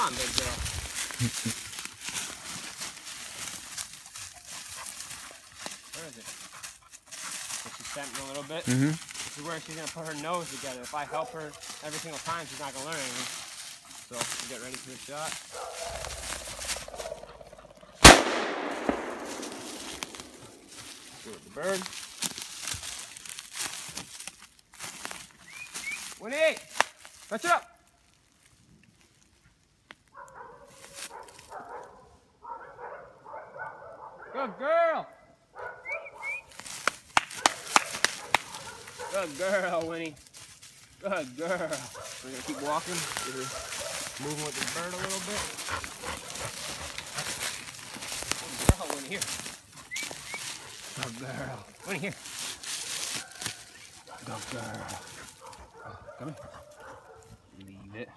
Come on, big girl. Where is it? So she's bent a little bit. Mm-hmm. This is where she's gonna put her nose together. If I help her every single time, she's not gonna learn anything. So get ready for the shot. With the bird. Winnie! It up! Good girl! Good girl, Winnie. Good girl. We're gonna keep walking. We're moving with the bird a little bit. Good girl, Winnie, here. Good girl. Winnie, here. Good girl. Oh, come here. Leave it.